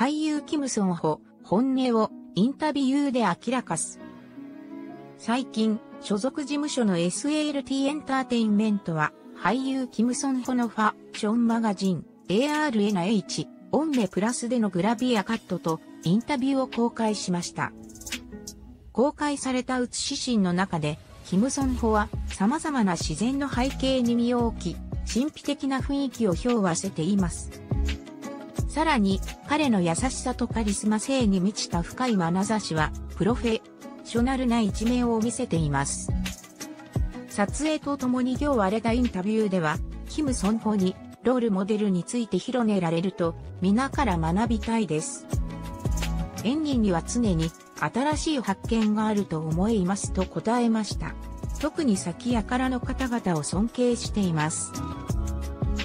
俳優キムソンホ、本音をインタビューで明らかす。最近、所属事務所の SALT エンターテインメントは、俳優キムソンホのファッションマガジン ARNH オンメプラスでのグラビアカットとインタビューを公開しました。公開された写しンの中で、キムソンホは様々な自然の背景に身を置き、神秘的な雰囲気を表わせています。さらに、彼の優しさとカリスマ性に満ちた深い眼差しは、プロフェッショナルな一面を見せています。撮影とともに今日荒れたインタビューでは、キム・ソンホに、ロールモデルについて広げられると、皆から学びたいです。演技には常に新しい発見があると思いますと答えました。特に先やからの方々を尊敬しています。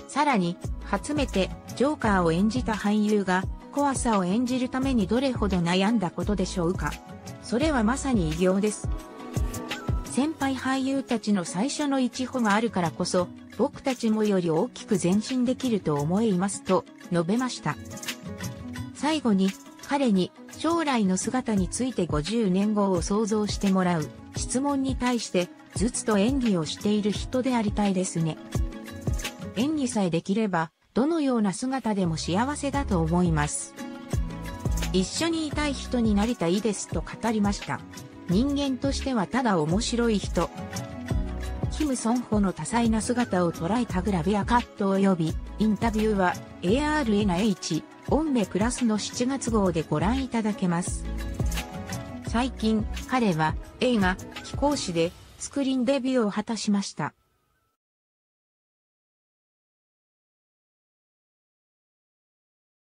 さらに、初めてジョーカーを演じた俳優が怖さを演じるためにどれほど悩んだことでしょうか。それはまさに偉業です。先輩俳優たちの最初の一歩があるからこそ、僕たちもより大きく前進できると思いますと述べました。最後に彼に将来の姿について50年後を想像してもらう質問に対してずつと演技をしている人でありたいですね。演技さえできればどのような姿でも幸せだと思います。一緒にいたい人になりたいですと語りました。人間としてはただ面白い人。キム・ソンホの多彩な姿を捉えたグラビアカット及びインタビューは ARNH オンメプラスの7月号でご覧いただけます。最近彼は映画飛行士でスクリーンデビューを果たしました。